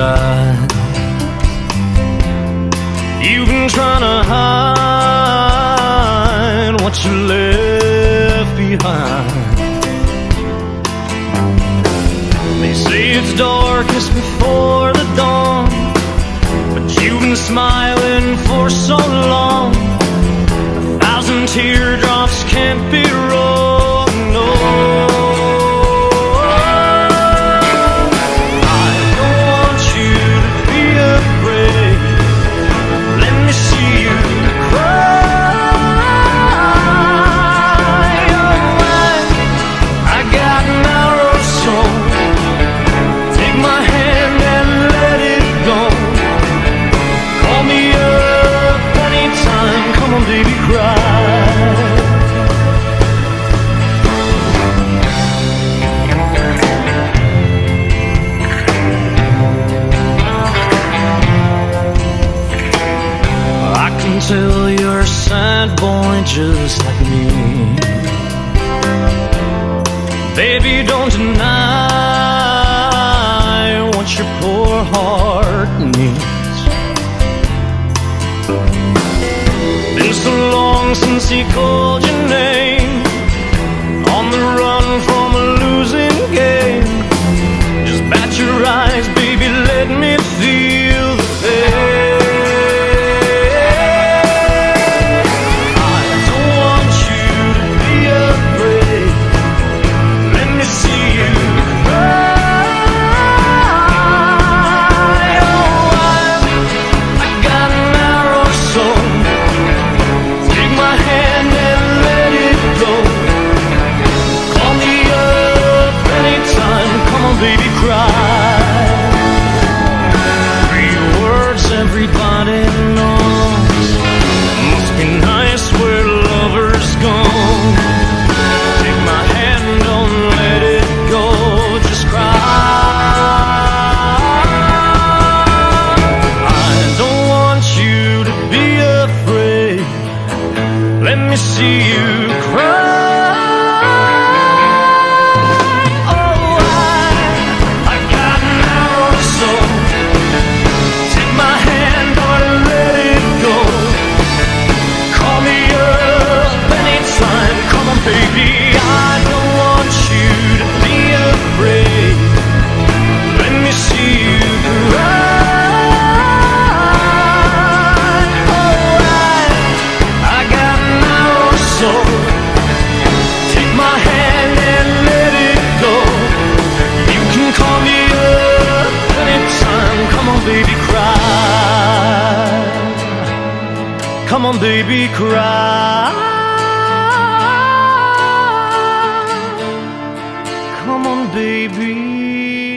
right. You've been trying to hide what you left behind. They say it's darkest before the dawn, but you've been smiling for so long. A thousand teardrops can't be wrong. Tell you're a sad boy just like me. Baby, don't deny what your poor heart needs. Been so long since he called your name. On the baby, cry. Three words everybody knows. Must be nice where lovers go. Take my hand, don't let it go. Just cry. I don't want you to be afraid. Let me see you Come on, baby, cry. Come on, baby.